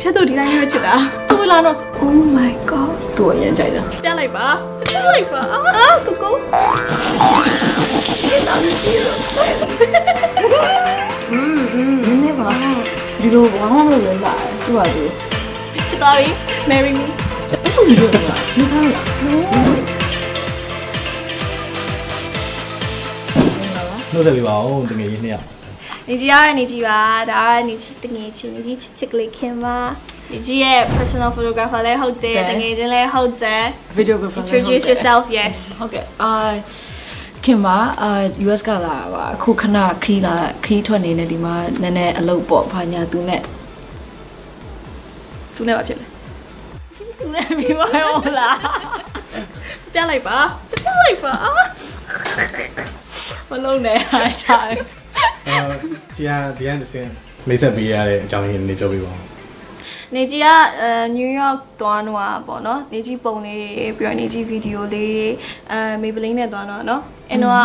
ဖြတ်တော့ဒီတိုင်းရွက်ချစ်တာသူ့လာတော့ Oh my god သူ့အရင်ကြိုက်တာ ပြလိုက်ပါပြလိုက်ပါအာကိုကိုอืมอืม နည်းနည်းပါဒီလိုဘာမှမလုပ်လဲလာသူ့ဟာသူ ချစ်တော်ရီ marry me အဲ့လိုမျိုးကဒီထားလား နှုတ်ဆက်ပေးပါဦးတကယ်ကြီးနှစ်ယောက် နေကြီးရတဲ့နေကြီးပါဒါကနေကြီးတငယ်ချင်းနေကြီးချစ်ချစ်ကလေးခင်ပါနေကြီးရဲ့ personal photographer လည်းဟုတ်တယ်တငယ်ချင်းလည်းဟုတ်တယ် videographer introduce yourself yes ဟုတ်ကဲ့အာခင်ပါအာ US ကလာပါအခုခဏခီးလာခီးထွက်နေနေဒီမှာနည်းနည်းအလုပ်ပေါ့ဘာညာသူနဲ့သူနဲ့ပါဖြစ်လဲသူနဲ့ပြီးပါရောလားပြလိုက်ပါပြလိုက်ပါမလုံးနဲ့အားချာအဲ ဒီကဒီကတစ်ဆင့်မိတ်ဆက်ပေးရတဲ့အကြောင်းရင်းလေးပြောပြပါဦးနေကြီးကအဲနယူးယောက်သွားတော့ပေါ့နော်နေကြီးပုံလေးပြီးတော့နေကြီးဗီဒီယိုလေးအဲမေဘလင်းနဲ့သွားတော့နော်အဲ့တော့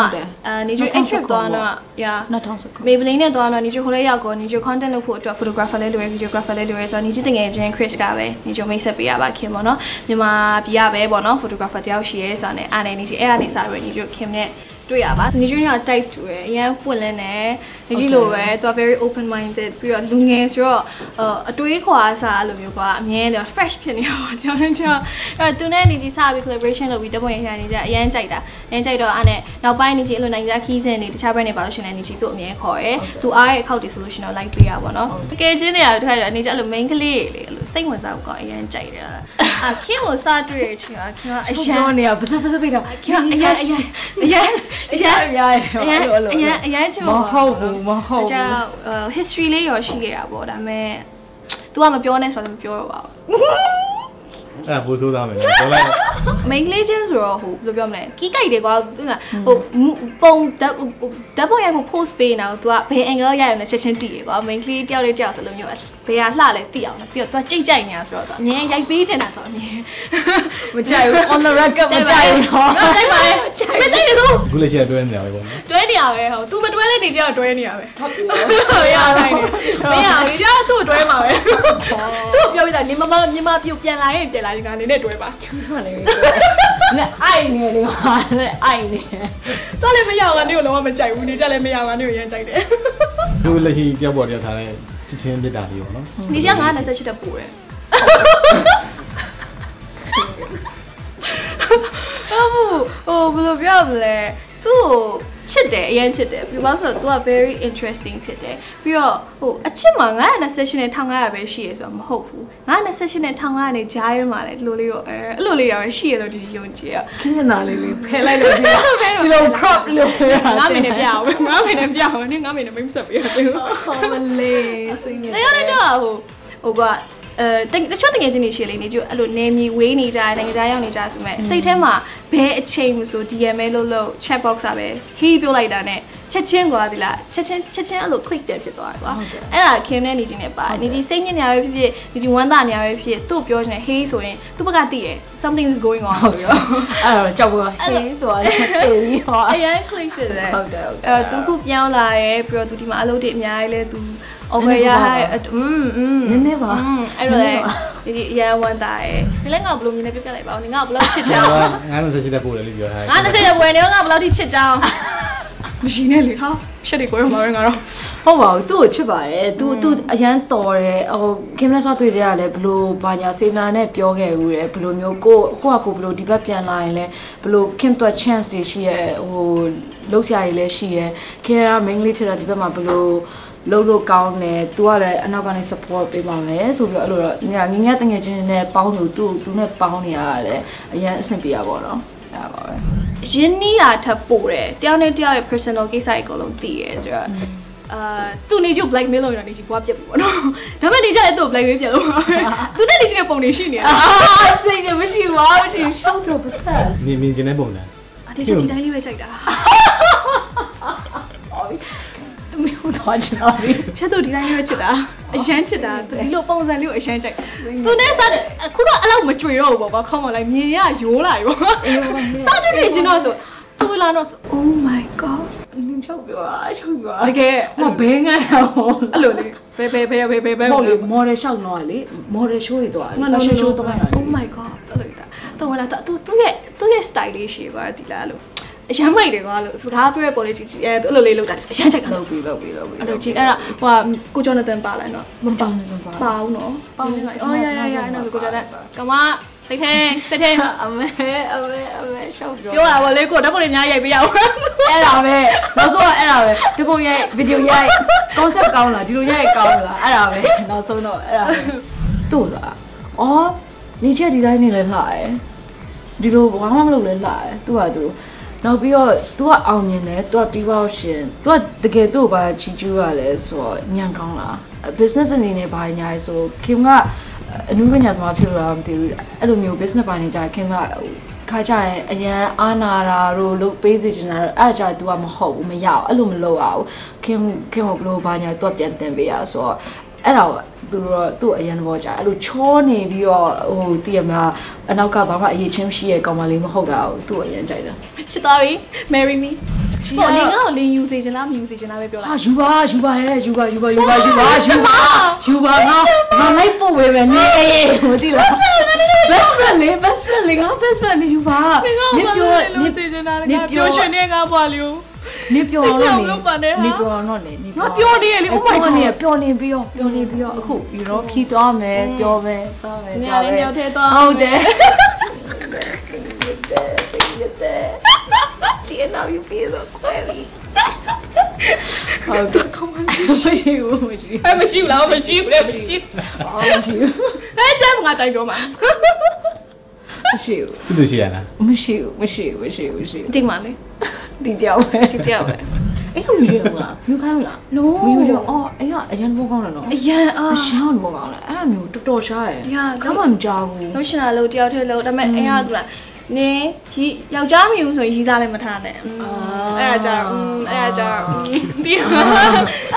အဲနေကြီး2019 trip သွားတော့ yeah 2019မေဘလင်းနဲ့သွားတော့နေကြီးခိုးလေးရောက်ကောနေကြီး content လုပ်ဖို့အတွက် photographer လေးလိုရယ် videographer လေးလိုရယ်ဆိုတော့နေကြီးတငယ်ချင်း Chris ကပဲနေကြီးမိတ်ဆက်ပေးရပါခင်ပေါ့နော်မြန်မာပြည်ရပဲပေါ့နော် photographer တယောက်ရှိရဲဆိုတော့ねအားနေနေကြီးအဲ့ကနေစပြီးနေကြီးခင်နဲ့ တွေ့ရပါနေကြီးက type တူရယ်အရန်ပွင့်လင်းတယ်နေကြီးလိုပဲသူက very open minded ပြီးတော့လူငယ်ဆိုတော့အတွေးခွာစားအဲ့လိုမျိုးကအမြဲတမ်း fresh ဖြစ်နေတော့ကျွန်တော်ကျွန်တော်အဲ့သူနဲ့နေကြီးစပြီး collaboration လုပ်ပြီးတပွင့်ရနေကြအရန်ကြိုက်တာအရန်ကြိုက်တော့အဲ့နဲ့နောက်ပိုင်းနေကြီးအဲ့လိုနိုင်ကြခီးစင်နေတခြားဘက်နေပါလို့ရှင်လည်းနေကြီးသူ့အမြဲခေါ်ရယ်သူအားရဲ့အခောက်တွေဆိုလို့ရှင်တော့ like ပေးရပါတော့တကယ်ချင်းနေရတဲ့ခါကျအနေကြီးအဲ့လို main ကလေးလေအဲ့လိုစိတ်ဝင်စားဖို့ကောင်းအရန်ကြိုက်တယ် အာခင်ကိုစတွေ့ရချင်းခင်ကအရန်ပြောနေရပါစပစပိတာခင်ကအရန်အရန်အရန်အရန်အများကြီးအရန်အရန်အရန်ချစ်မဟုတ်ဘူးမဟုတ်ကြာဘူး history လေးရောရှိခဲ့တာပေါ့ဒါပေမဲ့ तू ကမပြောနဲ့ဆိုတော့မပြောတော့ပါဘူး အဲ့ဟိုသိုးသားမယ်ပြောလိုက် main legend ဆိုတော့ဟိုဘယ်လိုပြောမလဲကီးကြိုက်တယ်ကွာသူကဟိုပုံဓာတ်ဓာတ်ပုံရိုက်ဖို့ post ပေးနေအောင်သူကဘယ် angle ရိုက်ရအောင်လဲချက်ချင်းတည်ရကွာ main ကလေးတယောက်လေးတယောက်ဆိုလိုမျိုးဘယ်ဟာလှလဲတည်အောင်လဲပြီးတော့သူကကြိတ်ကြိုက်နေတာဆိုတော့သူအမြဲရိုက်ပေးချင်တာဆိုတော့အမြဲမကြိုက်ဘူး on the record မကြိုက်ဘူးတော့မကြိုက်ပါနဲ့မကြိုက်ဘူးခုလည်းချက်တွဲနေရပဲပေါ့တွဲနေရပဲဟို तू မတွဲလဲနေကြတော့တွဲနေရပဲဟုတ်ပြီမရနိုင်ဘူးမရဘူးကြောက်သူ့တွဲမှာပဲသူ့ပြ ပြတာနေမမမြန်မာပြုတ်ပြန်လာရင်ပြန်လာရင်ကနေနဲ့တွဲပါမှန်နေပြီလက်အိုက်နေတယ်မှာလက်အိုက်နေတော့လည်းမရဘူးကနေကိုလုံးဝမကြိုက်ဘူးနေကြလည်းမရဘူးကနေကိုရမ်းကြိုက်တယ်သူလက်ရှိတယောက်ပေါ်တယောက်ထားတဲ့ချစ်ချင်းပြစ်တာလေးပေါ့နော်နေကြငါ28တက်ပို့တယ်ဟုတ်ဟိုဘယ်လိုပြောမလဲသူ့ ချစ်တယ်အရင်ချစ်တယ်ပြီးတော့ဆိုတော့ तू က very interesting ဖြစ်တယ်ပြီးတော့ဟိုအချစ်မှာငါ့28နဲ့1500ပဲရှိရဆိုတော့မဟုတ်ဘူးငါ့28နဲ့1500နဲ့ကြားရဲမှာလေဒီလိုလေးတော့အဲအဲ့လိုလေးရပဲရှိရတော့ဒီယုံကြည်ရခင်းမျက်နှာလေးလေးဖယ်လိုက်လို့ဒီဒီလို crop လို့ရတာငါမင်းနဲ့ပြအောင်ငါမင်းနဲ့ပြအောင်နင်ငါမင်းနဲ့မိတ်ဆက်ပေးရတယ်ဟောမလေးစိတ်ညစ်။တရားနဲ့တော့ဟိုဟိုက အဲတချို့တကယ်ချင်းနေရှိလေနေကြအဲ့လိုနေမီဝေးနေကြတယ်နိုင်ငံသားရောက်နေကြဆိုမဲ့စိတ်ထဲမှာဘယ်အချိန်မှဆို DMA လို့လို့ chat box อ่ะပဲဟေးပြောလိုက်တာနဲ့ချက်ချင်းကွာဒီလားချက်ချင်းချက်ချင်းအဲ့လို click တယ်ဖြစ်သွားတယ်ကွာအဲ့ဒါခင်နဲ့နေချင်းနဲ့ပါနေချင်းစိတ်ညစ်နေရပဲဖြစ်ဖြစ်နေချင်းဝမ်းသာနေရပဲဖြစ်သူ့ပြောချင်ဟေးဆိုရင်သူ့ဘက်ကသိရ something is going on လို့ပြောအဲ့တော့ကြောက်ဘူးဟေးဆိုတာတေးပြီးဟောအရင် click ဖြစ်တယ်ဟုတ်တယ်ဟုတ်တယ်အဲ့တော့သူခုပြောင်းလာရဲပြီးတော့သူဒီမှာအလုပ်တွေအများကြီးလဲသူ over ရဟอืมอืม နည်းနည်းပါ အဲ့တော့လေဒီအရန်ဝမ်းတာရယ်ဒီလည်းငါဘယ်လိုမြင်လဲပြပြလိုက်ပါဦးငါဘယ်လောက်ချစ်ကြ ငါ အောင် ကငါနဲ့ဆက်ချစ်တဲ့ပို့တယ်လို့ပြောထားတယ် ငါ20ရက်ဝယ်နေတော့ငါဘယ်လောက်ထိချစ်ကြအောင်မရှိနဲ့လေဟာရှက်ဒီကိုရမှာပဲငါတော့ ဟုတ်ပါဘူးသူ့ကိုချစ်ပါတယ်သူသူအရန်တော်တယ်ဟိုခင်မလက်ဆော့တွေ့တဲ့ကလည်းဘလို့ဘာညာစေနာနဲ့ပြောခဲ့ဘူးတယ်ဘလို့မျိုးကိုကိုကကိုဘလို့ဒီဘက်ပြန်လာရင်လည်းဘလို့ခင်တော့ chance တွေရှိရဲဟိုလုံးဆရာကြီးလည်းရှိရဲခင်က main လေးဖြစ်တာဒီဘက်မှာဘလို့ လုံးလို့ကောင်းတယ်သူကလည်းအနောက်ကနေ support ပေးပါမယ်ဆိုပြီးတော့အဲ့လိုတော့ငါငငယ်တငယ်ချင်းနဲ့ပေါင်းလို့သူသူနဲ့ပေါင်းနေရတယ်အရန်အဆင်ပြေရပါတော့အဲ့ပါပဲရင်းနှီးတာထပ်ပို့တယ်တယောက်နဲ့တယောက်ရဲ့ personal ကိစ္စတွေအကုန်လုံးသိရဲဆိုတော့အာသူနေကျ blackmail လုပ်နေတာနေကြီးဘွားပြက်ပြီပေါ့နော်ဒါပေမဲ့နေကြအဲ့သူ blackmail ပြက်လို့သူနဲ့နေကြီးနဲ့ပုံနေရှိနေတာအာစိတ်ကမရှိပါဘူးဒီရှောက်တော့ပတ်သက်မြင်မြင်ကျင်တဲ့ပုံစံအတေးဒီတိုင်းလေးပဲကြိုက်တာ သူမျိုးသွားချင်တော့ပြီဖြတ်တော့ဒီတိုင်းလေးပဲချစ်တာအရန်ချစ်တာသူဒီလိုပုံစံလေးကိုအရန်ကြိုက်သူနဲ့စားအခုတော့အဲ့လောက်မကြွေတော့ဘူးပေါ့ကွာခေါင်းမလိုက်မြင်ရရိုးလာပြီပေါ့စားတဲ့ပြင်ချင်းတော့ဆိုသူလာတော့ဆို Oh my god ချုပ်ပြောတာချုပ်ပြောတကယ်မဘဲငန်းတော့အဲ့လိုလေဘယ်ဘယ်ဘယ်ဘယ်ဘယ်ဘယ်ဟုတ်လေ model ရှောက်တော့လေ model show တွေတော့ no no fashion show show တော့တော့တာ Oh my god ဆိုလို့တာတော့ဝလာသူသူရဲ့သူရဲ့ style လေးရှိပါဒီလားလို့ အရမ်းမိုက်တယ်ကွာလို့စကားပြောရပေါ်လေးကြီးအဲအဲ့လိုလေးလောက်တာအရမ်းချက်တာလုပ်ပြီးလုပ်ပြီးလုပ်ပြီးအဲ့လိုကြီးအဲ့ဒါဟိုကကိုကျော်နသန်ပါလာနော်မပေါင်းနေမပေါင်းပါအောင်နော်ပေါင်းနေလိုက်အော်ရရရအဲ့တော့ကိုကျော်နကမစိတ်ထဲစိတ်ထဲအမေအမေအမေရှောက်ပြောပြောတာဗောလေကိုဓာတ်ပုံလေးအများကြီးရိုက်ပေးရအောင်အဲ့ဒါပဲနောက်ဆုံးကအဲ့ဒါပဲဒီပုံရိုက်ဗီဒီယိုရိုက် concept ကောင်းလားဒီလိုရိုက်ကောင်းလားအဲ့ဒါပဲနောက်ဆုံးတော့အဲ့ဒါပဲတို့လားအော်နေချက်ဒီတိုင်းနေလဲလှတယ်ဒီလိုဘာမှမလုပ်လဲလှတယ်သူကသူ နောက်ပြီးတော့ तू ကအောင်မြင်တယ် तू ကပြီးပါရှင် तू ကတကယ်သူ့ကိုဘာချီကျူးရလဲဆိုတော့ညံကောင်းလား business အနေနဲ့ဘာညာလဲဆိုခင်ကအနုပညာသမားဖြစ်လို့လားမသိဘူးအဲ့လိုမျိုး business ပိုင်းနေကြခင်ကခါကြရင်အရန်အာနာတာတို့လုပ်ပေးစီချင်တာတို့အဲ့ကြ तू ကမဟုတ်ဘူးမရအောင်အဲ့လိုမလုပ်ရဘူးခင်ခင်ကဘလို့ဘာညာ तू ကပြန်တင်ပေးရဆိုတော့ အဲ့တော့သူတို့သူ့အရန်ဘောကြအဲ့လိုချောနေပြီးတော့ဟိုတည်ရမလားအနောက်ကဘာမှအရေးချင်းမရှိရဲ့ကောင်မလေးမဟုတ်တာကိုသူ့အရန်ကြိုက်တာချစ်သွားပြီ marry me ဟိုနေငါ့ကိုလင်းယူစေချင်လားမယူစေချင်လားပဲပြောလားဟာယူပါယူပါဟဲ့ယူပါယူပါယူပါယူပါယူပါယူပါငါငါလိုက်ပို့ပေးမယ်နေအေးဟိုတိလား best friend လေး best friend လေးငါ best friend လေးယူပါနေပြောနေစေချင်တာကပြောရှင်နေငါပွားလျူ နေပြောအောင်နေပြောလို့လို့ပါနဲ့ဟာနေပြောအောင်တော့လေနေငါပြောနေရလေ Oh my god နေပြောနေပြီးတော့ပြောနေပြီးတော့အခု you know ခီးသွားမယ်ပြောမယ်စားမယ်နေရာလေးမြောက်ထဲသွားဟုတ်တယ်ဒီနောက်ယူပြီးတော့ခွဲပြီဟုတ်တယ်ကောင်းမရှိဘူးမရှိအဲမရှိဘူးလားမရှိဘူးလေမရှိအော်မရှိဘူးအဲကျမ်းငါတိုင်ပြောမှာမရှိဘူးသူ့သူရှိရလားမရှိဘူးမရှိဘူးမရှိဘူးမရှိဘူးဒီမှာလေ ဒီတယောက်ပဲဒီတယောက်ပဲအဲ့ကိုယူရအောင်လားယူခိုင်းလား no မယူရအော်အဲ့ကအရန်ဘောကောင်းတယ်နော်အရန်အာအရှောင်းဘောကောင်းတယ်အဲ့ဒါမျိုးတော်တော်ရှားရယ်ညာခါမှမကြောက်ဘူးလို့ရှင်လာလို့တယောက်ထဲလို့ဒါပေမဲ့အင်ကသူလားနင်းရီယောက်ျားမယူဆိုရင်ရီစားလည်းမထားနဲ့အဲ့ဒါကြတော့အဲ့ဒါကြတော့ဒီအဲ့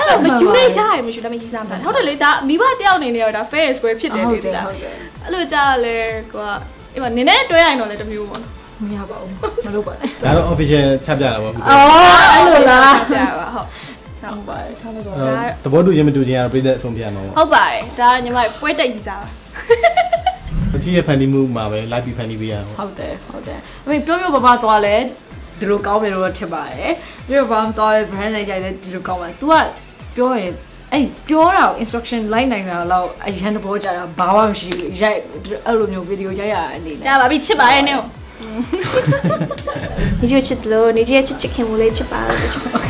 ဒါမယူလိုက်ကြရမယူဒါပေမဲ့ရီစားမထားဟုတ်တယ်လေဒါမိဘတယောက်အနေနဲ့ရောဒါ fair square ဖြစ်တယ်ဟုလေတ်တယ်ဒီလားဟုတ်တယ်အဲ့လိုကြားရလဲကွာအဲ့မနင်းနဲ့တွဲရရင်တော့လည်းတစ်မျိုးပေါ့နော် မရပါဘူးမလုပ်ပါနဲ့ဒါတော့ official ချပြတာပေါ့အခုအော်အဲ့လိုလားပြပါဟုတ်ဟုတ်ပါတယ်ထားလို့ပါသဘောတူရင်မတူချင်းကတော့ပြည်သက်အဆုံးပြရမှာပေါ့ဟုတ်ပါတယ်ဒါညီမပွဲတက်ရီစားပါအကြီးရဲ့ဖန်တီးမှုမှာပဲ live ပြီးဖန်တီးပေးရအောင်ဟုတ်တယ်ဟုတ်တယ်အမေပြောပြောပါပါသွားလဲဒီလိုကောင်းတယ်လို့ထင်ပါတယ်ပြောပါမသွားလဲ brand နဲ့ရိုက်လဲဒီလိုကောင်းပါ तू ကပြောရင်အဲ့ပြောတာကို instruction လိုက်နိုင်တာတော့အရန်တဘောကြတာဘာမှမရှိဘူးရိုက်အဲ့လိုမျိုးဗီဒီယိုရိုက်ရအနေနဲ့ဒါပါပြီချစ်ပါရဲ့နင်း 你就去喽，你直接去吃肯我来吃吧，我去吧。